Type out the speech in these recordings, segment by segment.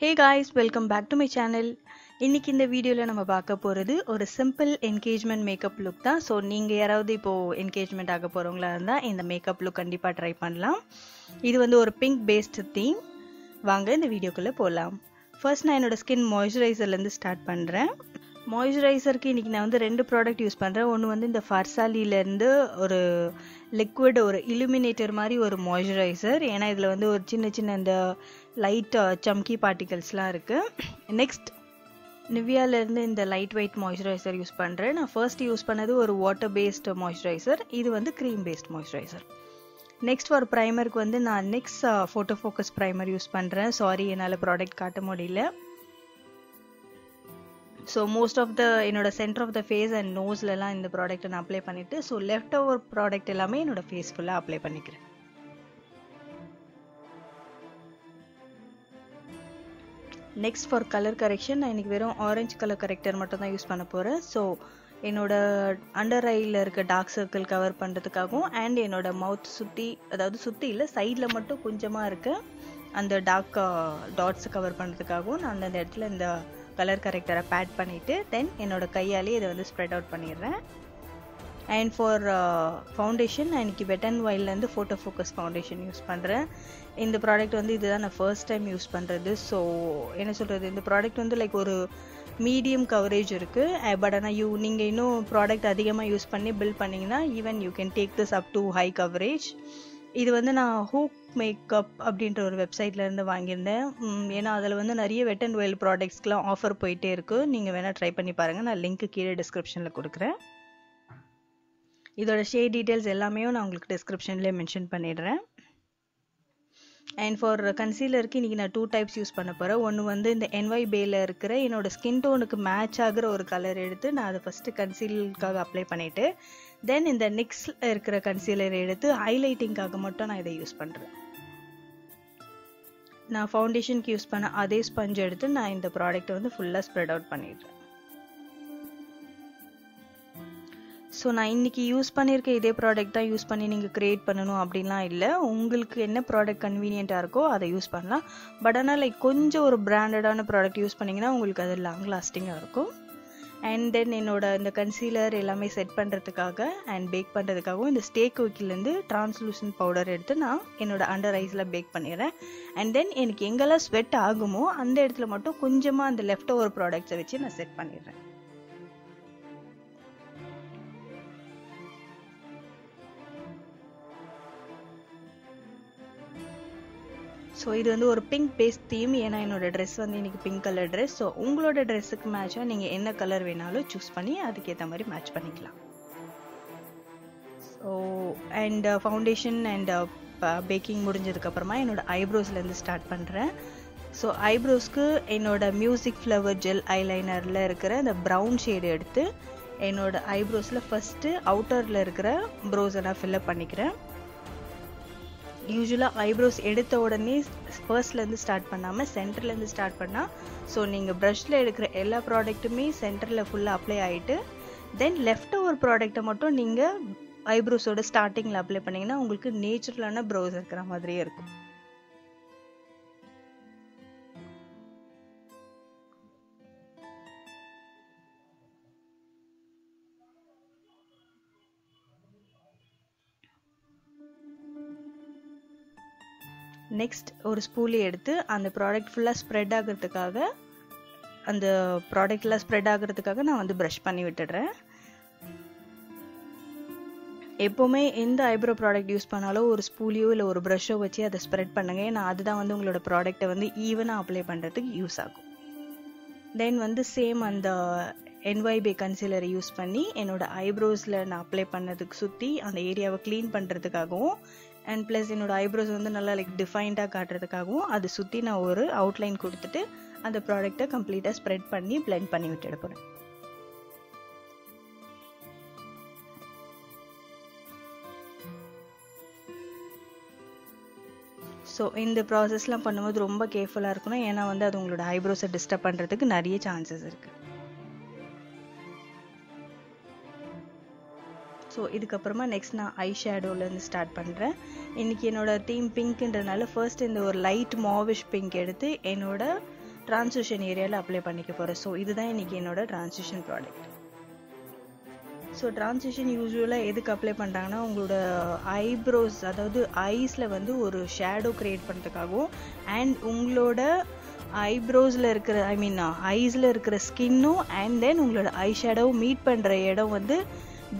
Hey guys welcome back to my channel இன்னைக்கு இந்த வீடியோவில் நம்ம பார்க்க போகிறது ஒரு சிம்பிள் என்கேஜ்மெண்ட் மேக்கப் லுக் தான். ஸோ நீங்கள் யாராவது இப்போது என்கேஜ்மெண்ட் ஆக போகிறவங்களா இருந்தால் இந்த மேக்கப் லுக் கண்டிப்பாக ட்ரை பண்ணலாம். இது வந்து ஒரு பிங்க் பேஸ்டு தீம் வாங்க இந்த வீடியோக்குள்ளே போகலாம் ஃபர்ஸ்ட் நான் என்னோடய ஸ்கின் மாய்ஸ்சரைசர்லேருந்து ஸ்டார்ட் பண்ணுறேன் மாய்ஸ்சரைசருக்கு இன்றைக்கி நான் வந்து ரெண்டு ப்ராடக்ட் யூஸ் பண்ணுறேன் ஒன்று வந்து இந்த ஃபர்சாலிலேருந்து ஒரு லிக்விட் ஒரு இலுமினேட்டர் மாதிரி ஒரு மாய்ஸ்சரைசர் ஏன்னா இதில் வந்து ஒரு சின்ன சின்ன இந்த லைட் சம்கி uh, பார்ட்டிகல்ஸ்லாம் இருக்குது நெக்ஸ்ட் நிவ்யாலேருந்து இந்த லைட் வெயிட் மாய்ஸ்சரைசர் யூஸ் பண்ணுறேன் நான் ஃபர்ஸ்ட் யூஸ் பண்ணது ஒரு வாட்டர் பேஸ்டு மாய்ஸ்சரைசர் இது வந்து க்ரீம் பேஸ்ட் மாய்ஸ்சரைசர் நெக்ஸ்ட் ஒரு ப்ரைமருக்கு வந்து நான் next photo focus primer use பண்ணுறேன் சாரி என்னால் ப்ராடக்ட் காட்ட முடியல. ஸோ மோஸ்ட் ஆஃப் த என்னோட centre of the face and நோஸ்லலாம் இந்த ப்ராடக்ட்டை நான் அப்ளை பண்ணிவிட்டு ஸோ லெஃப்ட் ஓவர் ப்ராடக்ட் எல்லாமே என்னோட ஃபேஸ் ஃபுல்லாக அப்ளை பண்ணிக்கிறேன். நெக்ஸ்ட் ஃபார் கலர் கரெக்ஷன் நான் இன்றைக்கி வெறும் ஆரஞ்சு கலர் கரெக்டர் மட்டும் தான் யூஸ் பண்ண போகிறேன் ஸோ என்னோட அண்டர் ஐயில் இருக்க டார்க் சர்க்கிள் கவர் பண்ணுறதுக்காகவும் அண்ட் என்னோடய மவுத் சுற்றி அதாவது சுற்றி இல்லை சைடில் மட்டும் கொஞ்சமாக இருக்க அந்த டார்க் டாட்ஸ் uh, கவர் பண்ணுறதுக்காகவும் நான் அந்த இடத்துல இந்த கலர் கரெக்டரை பேட் பண்ணிவிட்டு தென் என்னோடய கையாலே இதை வந்து ஸ்ப்ரெட் அவுட் பண்ணிடுறேன். அண்ட் ஃபார் ஃபவுண்டேஷன் நான் இன்றைக்கி வெட் அண்ட் வைல்ட்லேருந்து ஃபோட்டோ ஃபோக்கஸ் ஃபவுண்டேஷன் யூஸ் பண்ணுறேன் இந்த ப்ராடக்ட் வந்து இதுதான் நான் ஃபர்ஸ்ட் டைம் யூஸ் பண்ணுறது ஸோ என்ன சொல்கிறது இந்த ப்ராடக்ட் வந்து லைக் ஒரு மீடியம் கவரேஜ் இருக்குது பட் eh, ஆனால் யூ நீங்கள் இன்னும் ப்ராடக்ட் அதிகமாக யூஸ் பண்ணி பில்ட் பண்ணிங்கன்னா even you can take this up to high coverage இது வந்து நான் ஹூக் மேக்கப் அப்படின்ற ஒரு வெப்சைட்லேருந்து வாங்கியிருந்தேன். ஏன்னா அதில் வந்து நிறைய வெட் அண்ட் வெயில் ப்ராடக்ட்ஸ்க்கெலாம் ஆஃபர் போயிட்டே இருக்குது நீங்கள் வேணால் ட்ரை பண்ணி பாருங்கள் நான் லிங்க்கு கீழே டிஸ்கிரிப்ஷனில் கொடுக்குறேன். இதோட ஷேட் டீட்டெயில்ஸ் எல்லாமே நான் உங்களுக்கு டிஸ்கிரிப்ஷன்லேயே மென்ஷன் பண்ணிடுறேன். அண்ட் ஃபார் கன்சீலருக்கு இன்றைக்கி நான் டூ டைப்ஸ் யூஸ் பண்ண போகிறேன் ஒன்று வந்து இந்த என்ஒய் பேயில் இருக்கிற என்னோடய ஸ்கின் டோனுக்கு மேட்ச் ஆகிற ஒரு கலர் எடுத்து நான் அதை ஃபஸ்ட்டு கன்சீலுக்காக அப்ளை பண்ணிவிட்டு தென் இந்த நிக்ஸ் இருக்கிற கன்சீலர் எடுத்து ஹைலைட்டிங்காக மட்டும் நான் இதை யூஸ் பண்ணுறேன் நான் ஃபவுண்டேஷனுக்கு யூஸ் பண்ண அதே ஸ்பஞ்ச் எடுத்து நான் இந்த ப்ராடக்ட்டை வந்து ஃபுல்லாக ஸ்ப்ரெட் அவுட் பண்ணிடுறேன். ஸோ நான் இன்றைக்கி யூஸ் பண்ணியிருக்க இதே ப்ராடக்ட் தான் யூஸ் பண்ணி நீங்கள் க்ரியேட் பண்ணணும் அப்படின்லாம் இல்லை. உங்களுக்கு என்ன ப்ராடக்ட் கன்வீனியண்ட்டாக இருக்கோ அதை யூஸ் பண்ணலாம். பட் ஆனால் லைக் கொஞ்சம் ஒரு பிராண்டடான ப்ராடக்ட் யூஸ் பண்ணிங்கன்னா உங்களுக்கு அது லாங் லாஸ்டிங்காக இருக்கும். அண்ட் தென் என்னோட இந்த கன்சீலர் எல்லாமே செட் பண்ணுறதுக்காக அண்ட் பேக் பண்ணுறதுக்காகவும் இந்த ஸ்டேக் வைக்கிலேருந்து டிரான்ஸ்லூசன் பவுடர் எடுத்து நான் என்னோட அண்டர் ஐஸில் பேக் பண்ணிடுறேன். அண்ட் தென் எனக்கு எங்கெல்லாம் ஸ்வெட் ஆகுமோ அந்த இடத்துல மட்டும் கொஞ்சமாக அந்த லெஃப்ட் ஓவர் ப்ராடக்ட்ஸை வச்சு நான் செட் பண்ணிடுறேன். ஸோ இது வந்து ஒரு பிங்க் பேஸ்ட் தீம் ஏன்னா என்னோட ட்ரெஸ் வந்து இன்றைக்கி பிங்க் கலர் ட்ரெஸ் ஸோ உங்களோட ட்ரெஸ்ஸுக்கு மேட்சாக நீங்கள் என்ன கலர் வேணாலும் சூஸ் பண்ணி அதுக்கேற்ற மாதிரி மேட்ச் பண்ணிக்கலாம். So and foundation and baking முடிஞ்சதுக்கப்புறமா என்னோட ஐப்ரோஸ்லேருந்து ஸ்டார்ட் பண்ணுறேன் ஸோ ஐப்ரோஸ்க்கு என்னோட மியூசிக் ஃப்ளவர் ஜெல் ஐலைனரில் இருக்கிற அந்த ப்ரௌன் ஷேடு எடுத்து என்னோட ஐப்ரோஸில் ஃபஸ்ட்டு அவுட்டரில் இருக்கிற ப்ரோஸை நான் ஃபில்லப் பண்ணிக்கிறேன். யூஸ்வலாக ஐப்ரோஸ் எடுத்த உடனே ஃபர்ஸ்ட்லேருந்து ஸ்டார்ட் பண்ணாமல் சென்டர்லேருந்து ஸ்டார்ட் பண்ணால் ஸோ நீங்கள் ப்ரஷில் எடுக்கிற எல்லா ப்ராடக்ட்டுமே சென்டரில் ஃபுல்லாக அப்ளை ஆகிட்டு தென் லெஃப்ட் ஓவர் ப்ராடக்ட்டை மட்டும் நீங்கள் ஐப்ரோஸோட ஸ்டார்டிங்கில் அப்ளை பண்ணிங்கன்னா உங்களுக்கு நேச்சுரலான ப்ரௌஸ் இருக்கிற மாதிரியே இருக்கும். நெக்ஸ்ட் ஒரு ஸ்பூலி எடுத்து அந்த ப்ராடக்ட் ஃபுல்லாக ஸ்ப்ரெட் ஆகிறதுக்காக அந்த ப்ராடக்ட்லாம் ஸ்ப்ரெட் ஆகிறதுக்காக நான் வந்து ப்ரஷ் பண்ணி விட்டுடுறேன். எப்போவுமே எந்த ஐப்ரோ ப்ராடக்ட் யூஸ் பண்ணாலும் ஒரு ஸ்பூலியோ இல்லை ஒரு ப்ரஷ்ஷோ வச்சு அதை ஸ்ப்ரெட் பண்ணுங்க. ஏன்னா அதுதான் வந்து உங்களோட ப்ராடக்டை வந்து ஈவனாக அப்ளை பண்ணுறதுக்கு யூஸ் ஆகும். தென் வந்து சேம் அந்த என்வைபே கன்சீலரை யூஸ் பண்ணி என்னோட ஐப்ரோஸில் நான் அப்ளை பண்ணதுக்கு சுற்றி அந்த ஏரியாவை க்ளீன் பண்ணுறதுக்காகவும் அண்ட் ப்ளஸ் என்னோடய ஐப்ரோஸ் வந்து நல்லா லைக் டிஃபைன்டாக காட்டுறதுக்காகவும் அதை சுற்றி நான் ஒரு அவுட்லைன் கொடுத்துட்டு அந்த ப்ராடக்டை கம்ப்ளீட்டாக ஸ்ப்ரெட் பண்ணி பிளெண்ட் பண்ணி விட்டுட போகிறேன் ஸோ இந்த ப்ராசஸ்லாம் பண்ணும்போது ரொம்ப கேர்ஃபுல்லாக இருக்கணும். ஏன்னா வந்து அது உங்களோட ஐப்ரோஸை டிஸ்டர்ப் பண்ணுறதுக்கு நிறைய சான்சஸ் இருக்குது ஸோ இதுக்கப்புறமா நெக்ஸ்ட் நான் ஐ ஷேடோலேருந்து ஸ்டார்ட் பண்ணுறேன் இன்றைக்கி என்னோட தீம் பிங்க்ன்றனால ஃபர்ஸ்ட் இந்த ஒரு லைட் மாவிஷ் பிங்க் எடுத்து என்னோட டிரான்சிஷன் ஏரியாவில் அப்ளை பண்ணிக்க போகிறேன் ஸோ இதுதான் இன்றைக்கி என்னோட டிரான்சிஷன் ப்ராடக்ட் ஸோ டிரான்சிஷன் யூஸ்வலாக எதுக்கு அப்ளை பண்ணுறாங்கன்னா உங்களோட ஐப்ரோஸ் அதாவது ஐஸில் வந்து ஒரு ஷேடோ க்ரியேட் பண்ணுறதுக்காகவும் அண்ட் உங்களோட ஐப்ரோஸில் இருக்கிற ஐ மீன் ஐஸில் இருக்கிற ஸ்கின்னும் அண்ட் தென் உங்களோட ஐ ஷேடோவும் மீட் பண்ணுற இடம் வந்து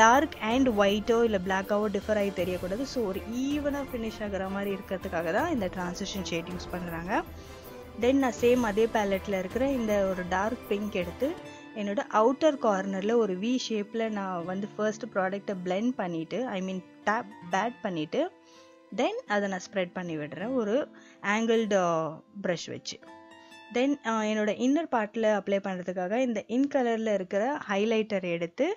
டார்க் அண்ட் ஒயிட்டோ இல்லை பிளாக்காவோ டிஃபர் ஆகி தெரியக்கூடாது. ஸோ ஒரு ஈவனாக ஃபினிஷ் ஆகிற மாதிரி இருக்கிறதுக்காக தான் இந்த ட்ரான்சிஷன் ஷேட் யூஸ் பண்ணுறாங்க தென் நான் சேம் அதே பேலட்டில் இருக்கிற இந்த ஒரு டார்க் பிங்க் எடுத்து என்னோட அவுட்டர் கார்னரில் ஒரு வி ஷேப்பில் நான் வந்து ஃபர்ஸ்ட் ப்ராடக்டை பிளெண்ட் பண்ணிவிட்டு ஐ மீன் டேப் பேட் பண்ணிவிட்டு தென் அதை நான் ஸ்ப்ரெட் பண்ணி விடுறேன். ஒரு ஆங்கிள்டு ப்ரஷ் வச்சு. தென் என்னோட இன்னர் பார்ட்டில் அப்ளை பண்ணுறதுக்காக இந்த இன் கலரில் இருக்கிற ஹைலைட்டர் எடுத்து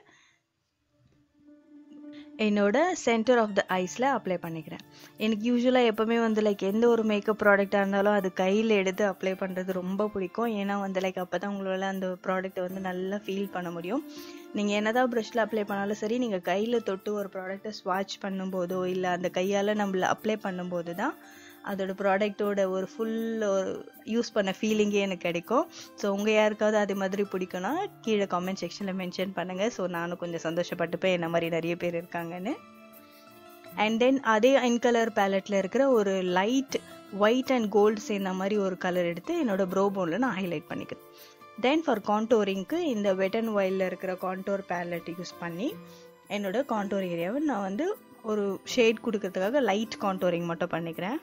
என்னோட சென்டர் ஆஃப் த ஐஸில் அப்ளை பண்ணிக்கிறேன். எனக்கு யூஸ்வலாக எப்போவுமே வந்து லைக் எந்த ஒரு மேக்கப் ப்ராடக்டாக இருந்தாலும் அது கையில் எடுத்து அப்ளை பண்ணுறது ரொம்ப பிடிக்கும். ஏன்னா வந்து லைக் அப்போ தான் உங்களால் அந்த ப்ராடக்ட்டை வந்து நல்லா ஃபீல் பண்ண முடியும். நீங்கள் என்னதான் ப்ரஷில் அப்ளை பண்ணாலும் சரி நீங்கள் கையில் தொட்டு ஒரு ப்ராடக்ட்டை ஸ்வாட்ச் பண்ணும்போதோ இல்லை அந்த கையால் நம்மள அப்ளை பண்ணும்போது தான் அதோட ப்ராடக்டோட ஒரு ஃபுல் யூஸ் பண்ண ஃபீலிங்கே எனக்கு கிடைக்கும். ஸோ உங்கள் யாருக்காவது அது மாதிரி பிடிக்கும்னா கீழே காமெண்ட் செக்ஷனில் மென்ஷன் பண்ணுங்கள் ஸோ நானும் கொஞ்சம் சந்தோஷப்பட்டுப்பேன். என்ன மாதிரி நிறைய பேர் இருக்காங்கன்னு. அண்ட் தென் அதே ஐன் கலர் பேலட்டில் இருக்கிற ஒரு லைட் ஒயிட் அண்ட் கோல்டு சேர்ந்த மாதிரி ஒரு கலர் எடுத்து என்னோட ப்ரோ போனில் நான் ஹைலைட் பண்ணிக்கிறேன். தென் ஃபார் கான்டோரிங்க்கு இந்த வெட் அண்ட் ஒயிலில் இருக்கிற கான்டோர் பேலட் யூஸ் பண்ணி என்னோட கான்டோர் ஏரியாவை நான் வந்து ஒரு ஷேட் கொடுக்கறதுக்காக லைட் கான்டோரிங் மட்டும் பண்ணிக்கிறேன்.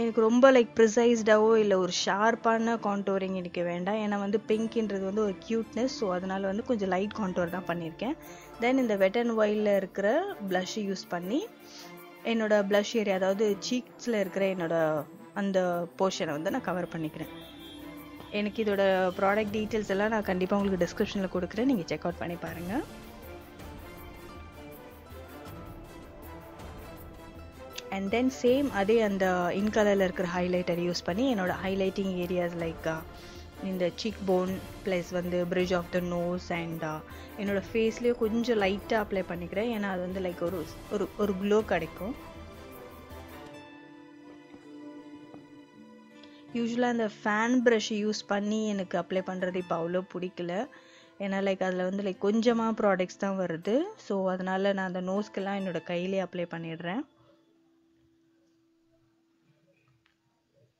எனக்கு ரொம்ப லைக் ப்ரிசைஸ்டாவோ இல்லை ஒரு ஷார்ப்பான கான்டோரிங் எனக்கு வேண்டாம். ஏன்னா வந்து பிங்க்ன்றது வந்து ஒரு க்யூட்னஸ் ஸோ அதனால் வந்து கொஞ்சம் லைட் கான்டோர் தான் பண்ணியிருக்கேன். தென் இந்த வெட் அண்ட் ஒயிலில் இருக்கிற ப்ளஷ்ஷை யூஸ் பண்ணி என்னோடய ப்ளஷ் ஏரியா அதாவது சீக்ஸில் இருக்கிற என்னோடய அந்த போர்ஷனை வந்து நான் கவர் பண்ணிக்கிறேன். எனக்கு இதோட ப்ராடக்ட் டீட்டெயில்ஸ் எல்லாம் நான் கண்டிப்பாக உங்களுக்கு டிஸ்கிரிப்ஷனில் கொடுக்குறேன். நீங்கள் செக் அவுட் பண்ணி பாருங்கள் அண்ட் தென் சேம் அதே அந்த இன் கலரில் இருக்கிற ஹைலைட்டர் யூஸ் பண்ணி என்னோட ஹைலைட்டிங் ஏரியாஸ் லைக் இந்த சீக் போன் ப்ளஸ் வந்து bridge of the nose and என்னோடய ஃபேஸ்லேயே கொஞ்சம் லைட்டாக அப்ளை பண்ணிக்கிறேன். ஏன்னா அது வந்து லைக் ஒரு ஒரு ஒரு க்ளோ கிடைக்கும். யூஸ்வலாக அந்த ஃபேன் ப்ரஷ் யூஸ் பண்ணி எனக்கு அப்ளை பண்ணுறது இப்போ அவ்வளோ பிடிக்கல. ஏன்னா லைக் அதில் வந்து லைக் கொஞ்சமாக ப்ராடக்ட்ஸ் தான் வருது. ஸோ அதனால் நான் அந்த நோஸ்க்கெல்லாம் என்னோடய கையிலே அப்ளை பண்ணிடுறேன்.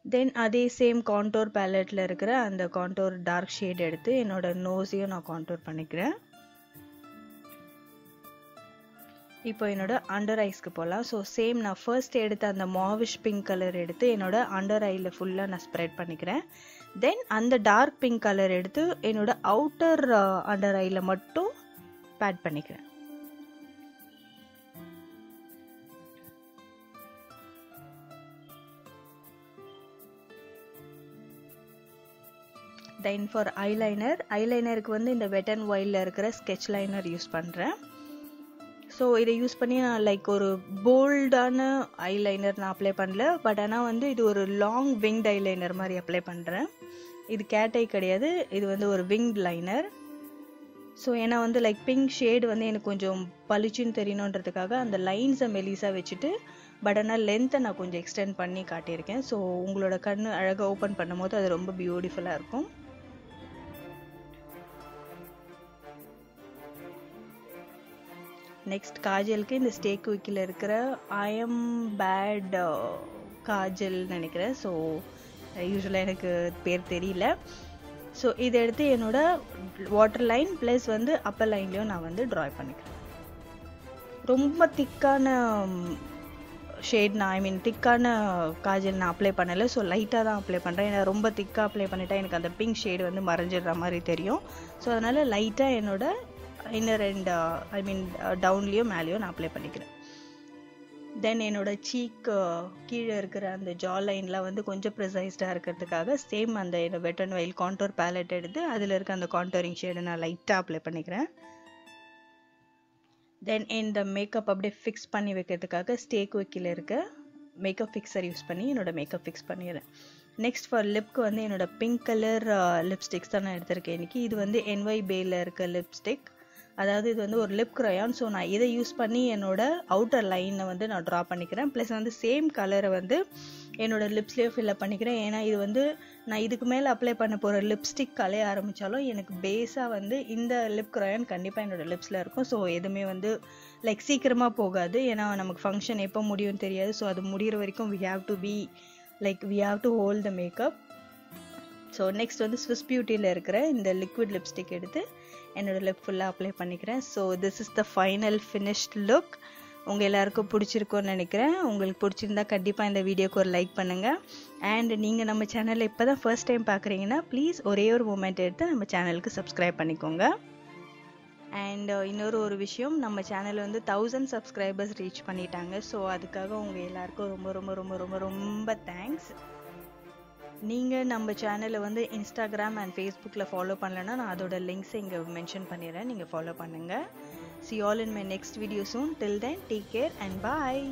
தென் அதே சேம் கான்டோர் பேலட்டில் இருக்கிற அந்த கான்டோர் டார்க் ஷேட் எடுத்து என்னோட நோஸையும் நான் கான்டோர் பண்ணிக்கிறேன். இப்போ என்னோட அண்டர் ஐஸ்க்கு போகலாம் ஸோ சேம் நான் ஃபர்ஸ்ட் எடுத்த அந்த மாவிஷ் பிங்க் கலர் எடுத்து என்னோட அண்டர் ஐயில் ஃபுல்லாக நான் ஸ்ப்ரெட் பண்ணிக்கிறேன். தென் அந்த டார்க் பிங்க் கலர் எடுத்து என்னோட அவுட்டர் அண்டர் ஐயில் மட்டும் பேட் பண்ணிக்கிறேன். தென் ஃபார் ஐலைனர் ஐலைனருக்கு வந்து இந்த வெட் அண்ட் ஒயிலில் இருக்கிற ஸ்கெட்ச் லைனர் யூஸ் பண்ணுறேன் ஸோ இதை யூஸ் பண்ணி நான் லைக் ஒரு போல்டான ஐலைனர் நான் அப்ளை பண்ணல. பட் ஆனால் வந்து இது ஒரு லாங் விங்ட் ஐலைனர் மாதிரி அப்ளை பண்ணுறேன் இது கேட்டை கிடையாது. இது வந்து ஒரு விங்ட் லைனர் ஸோ ஏன்னா வந்து லைக் பிங்க் ஷேடு வந்து எனக்கு கொஞ்சம் பளிச்சுன்னு தெரியணுன்றதுக்காக அந்த லைன்ஸை மெலிஸாக வச்சுட்டு பட் ஆனால் லென்த்தை நான் கொஞ்சம் எக்ஸ்டெண்ட் பண்ணி காட்டியிருக்கேன். ஸோ உங்களோட கண் அழகாக ஓப்பன் பண்ணும்போது அது ரொம்ப பியூட்டிஃபுல்லாக இருக்கும். நெக்ஸ்ட் காஜலுக்கு இந்த ஸ்டேக் விக்கில் இருக்கிற ஐஎம் பேட் uh, காஜல் நினைக்கிறேன். ஸோ யூஸ்வலாக எனக்கு பேர் தெரியல. ஸோ இதை எடுத்து என்னோட வாட்டர் லைன் ப்ளஸ் வந்து அப்பர் லைன்லேயும் நான் வந்து ட்ராய் பண்ணிக்கிறேன். ரொம்ப திக்கான um, ஷேட் நான் ஐ மீன் திக்கான காஜல் நான் அப்ளை பண்ணலை. ஸோ லைட்டாக தான் அப்ளை பண்ணுறேன் ஏன்னா ரொம்ப திக்காக அப்ளை பண்ணிட்டா எனக்கு அந்த பிங்க் ஷேடு வந்து மறைஞ்சிடுற மாதிரி தெரியும். ஸோ அதனால் லைட்டாக என்னோட இன்னர் அண்ட் ஐ மீன் டவுன்லேயோ மேலேயோ நான் அப்ளை பண்ணிக்கிறேன். தென் என்னோட சீக் கீழே இருக்கிற அந்த ஜா லைன்லாம் வந்து கொஞ்சம் ப்ரிசைஸ்டாக இருக்கிறதுக்காக சேம் அந்த என்னோட wet and wild contour palette எடுத்து அதில் இருக்க அந்த கான்டோரிங் ஷேடை நான் லைட்டாக அப்ளை பண்ணிக்கிறேன். தென் இந்த மேக்கப் அப்படியே ஃபிக்ஸ் பண்ணி வைக்கிறதுக்காக ஸ்டேக் வைக்கில் இருக்க மேக்கப் ஃபிக்ஸர் யூஸ் பண்ணி என்னோட மேக்கப் ஃபிக்ஸ் பண்ணிடுறேன். நெக்ஸ்ட் ஃபார் லிப்க்கு வந்து என்னோட பிங்க் கலர் லிப்ஸ்டிக்ஸ் தான் நான் எடுத்திருக்கேன் இன்னைக்கு. இது வந்து என்ஒய் பேயில் இருக்க லிப்ஸ்டிக் அதாவது இது வந்து ஒரு லிப் க்ரையான் ஸோ நான் இதை யூஸ் பண்ணி என்னோட அவுட்டர் லைனை வந்து நான் ட்ரா பண்ணிக்கிறேன். ப்ளஸ் வந்து சேம் கலரை வந்து என்னோட லிப்ஸ்லேயே ஃபில்லப் பண்ணிக்கிறேன். ஏன்னா இது வந்து நான் இதுக்கு மேலே அப்ளை பண்ண போகிற லிப்ஸ்டிக் கலைய ஆரம்பித்தாலும் எனக்கு பேஸாக வந்து இந்த லிப் க்ரையான் கண்டிப்பாக என்னோட லிப்ஸில் இருக்கும். ஸோ எதுவுமே வந்து லைக் சீக்கிரமாக போகாது. ஏன்னா நமக்கு ஃபங்க்ஷன் எப்போ முடியும்னு தெரியாது. ஸோ அது முடிகிற வரைக்கும் we have to be like we have to hold the makeup so next வந்து ஸ்விஸ் பியூட்டியில் இருக்கிற இந்த லிக்விட் லிப்ஸ்டிக் எடுத்து என்னோடய லிப் ஃபுல்லாக அப்ளை பண்ணிக்கிறேன். So this is the final finished look உங்கள் எல்லாருக்கும் பிடிச்சிருக்கும்னு நினைக்கிறேன். உங்களுக்கு பிடிச்சிருந்தா கண்டிப்பாக இந்த வீடியோக்கு ஒரு லைக் பண்ணுங்கள் அண்ட் நீங்கள் நம்ம சேனலில் இப்போ தான் ஃபர்ஸ்ட் டைம் பார்க்குறீங்கன்னா ப்ளீஸ் ஒரே ஒரு மூமெண்ட் எடுத்து நம்ம சேனலுக்கு சப்ஸ்கிரைப் பண்ணிக்கோங்க. அண்ட் uh, இன்னொரு ஒரு விஷயம் நம்ம சேனல் வந்து தௌசண்ட் சப்ஸ்கிரைபர்ஸ் ரீச் பண்ணிட்டாங்க. ஸோ அதுக்காக உங்கள் எல்லாருக்கும் ரொம்ப ரொம்ப ரொம்ப ரொம்ப ரொம்ப தேங்க்ஸ் நீங்கள் நம்ம சேனலை வந்து இன்ஸ்டாகிராம் அண்ட் ஃபேஸ்புக்கில் ஃபாலோ பண்ணலன்னா நான் அதோட லிங்க்ஸை இங்கே மென்ஷன் பண்ணிடுறேன். நீங்கள் ஃபாலோ பண்ணுங்கள் see all in my next video soon till then take care and bye